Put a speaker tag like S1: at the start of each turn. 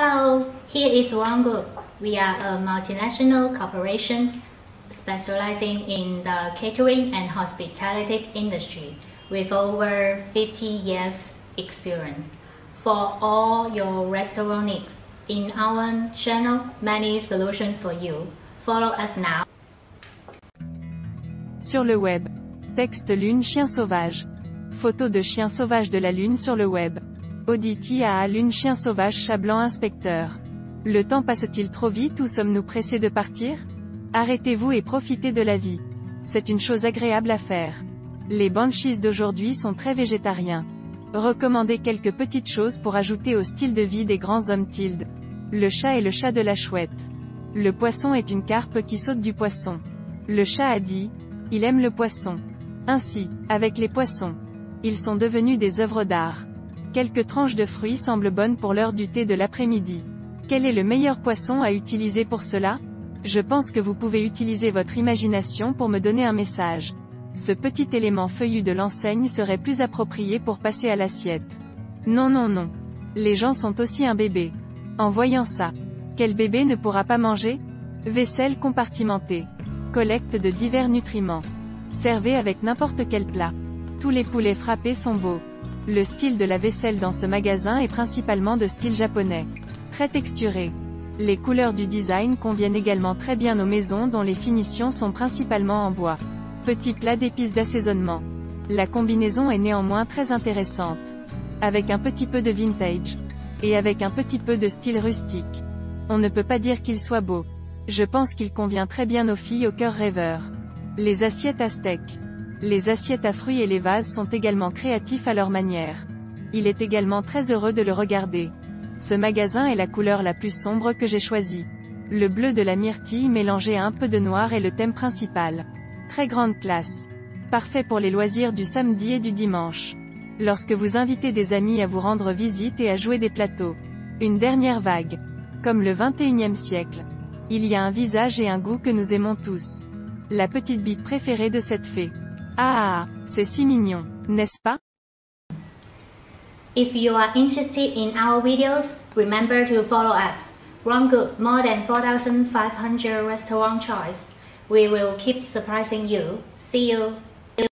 S1: Hello, here is Group. We are a multinational corporation specializing in the catering and hospitality industry with over 50 years experience. For all your restaurant needs, in our channel, many solutions for you. Follow us now.
S2: Sur le web. Texte Lune Chien Sauvage. Photo de chien sauvage de la Lune sur le web. Auditi à Lune Chien Sauvage Chablanc Inspecteur. Le temps passe-t-il trop vite ou sommes-nous pressés de partir? Arrêtez-vous et profitez de la vie. C'est une chose agréable à faire. Les banshees d'aujourd'hui sont très végétariens. Recommandez quelques petites choses pour ajouter au style de vie des grands hommes tilde. Le chat est le chat de la chouette. Le poisson est une carpe qui saute du poisson. Le chat a dit, il aime le poisson. Ainsi, avec les poissons. Ils sont devenus des œuvres d'art. Quelques tranches de fruits semblent bonnes pour l'heure du thé de l'après-midi. Quel est le meilleur poisson à utiliser pour cela? Je pense que vous pouvez utiliser votre imagination pour me donner un message. Ce petit élément feuillu de l'enseigne serait plus approprié pour passer à l'assiette. Non non non. Les gens sont aussi un bébé. En voyant ça. Quel bébé ne pourra pas manger? Vaisselle compartimentée. Collecte de divers nutriments. Servez avec n'importe quel plat. Tous les poulets frappés sont beaux. Le style de la vaisselle dans ce magasin est principalement de style japonais. Très texturé. Les couleurs du design conviennent également très bien aux maisons dont les finitions sont principalement en bois. Petit plat d'épices d'assaisonnement. La combinaison est néanmoins très intéressante. Avec un petit peu de vintage. Et avec un petit peu de style rustique. On ne peut pas dire qu'il soit beau. Je pense qu'il convient très bien aux filles au cœur rêveur. Les assiettes aztèques. Les assiettes à fruits et les vases sont également créatifs à leur manière. Il est également très heureux de le regarder. Ce magasin est la couleur la plus sombre que j'ai choisie. Le bleu de la myrtille mélangé à un peu de noir est le thème principal. Très grande classe. Parfait pour les loisirs du samedi et du dimanche. Lorsque vous invitez des amis à vous rendre visite et à jouer des plateaux. Une dernière vague. Comme le 21e siècle. Il y a un visage et un goût que nous aimons tous. La petite bite préférée de cette fée. Ah, c'est si mignon, n'est-ce pas?
S1: If you are interested in our videos, remember to follow us. Run Good, more than 4,500 restaurant choice. We will keep surprising you. See you.